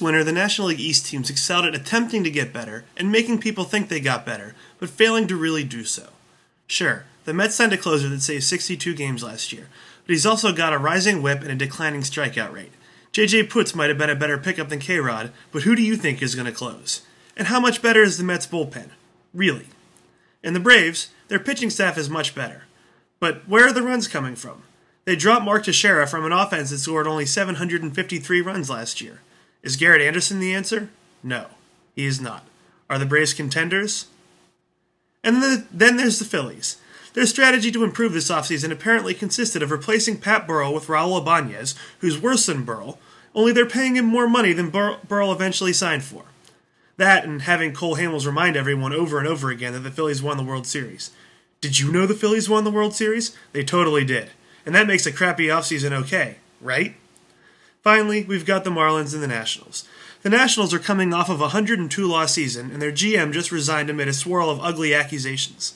Winter, the National League East teams excelled at attempting to get better and making people think they got better, but failing to really do so. Sure, the Mets signed a closer that saved 62 games last year, but he's also got a rising whip and a declining strikeout rate. JJ Putz might have been a better pickup than K Rod, but who do you think is going to close? And how much better is the Mets bullpen? Really? And the Braves, their pitching staff is much better. But where are the runs coming from? They dropped Mark Teixeira from an offense that scored only 753 runs last year. Is Garrett Anderson the answer? No, he is not. Are the Braves contenders? And the, then there's the Phillies. Their strategy to improve this offseason apparently consisted of replacing Pat Burrell with Raul Ibanez, who's worse than Burrell, only they're paying him more money than Bur- Burrell eventually signed for. That and having Cole Hamels remind everyone over and over again that the Phillies won the World Series. Did you know the Phillies won the World Series? They totally did. And that makes a crappy offseason okay, right? Finally, we've got the Marlins and the Nationals. The Nationals are coming off of a 102 loss season, and their GM just resigned amid a swirl of ugly accusations.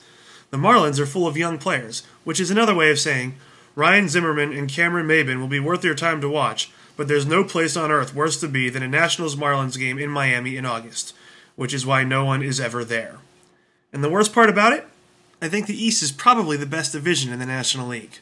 The Marlins are full of young players, which is another way of saying Ryan Zimmerman and Cameron Maybin will be worth your time to watch, but there's no place on earth worse to be than a Nationals Marlins game in Miami in August, which is why no one is ever there. And the worst part about it? I think the East is probably the best division in the National League.